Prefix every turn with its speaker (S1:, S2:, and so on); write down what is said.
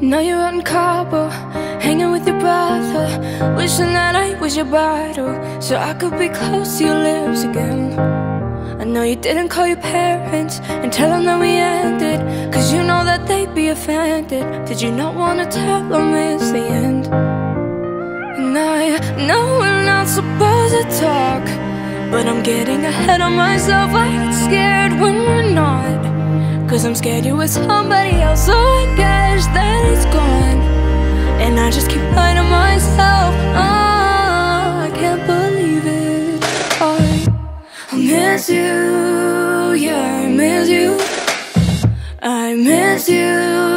S1: Now you're out in Cabo, hanging with your brother. Wishing that I was your bridal So I could be close to your lips again. I know you didn't call your parents And tell them that we ended Cause you know that they'd be offended. Did you not wanna tell them it's the end? And I know we're not supposed to talk But I'm getting ahead of myself. I get scared when we're not. Cause I'm scared you're with somebody else. So I guess that it's gone. And I just keep lying to myself. Oh, I can't believe it. I, miss you, yeah, I miss you you, I miss you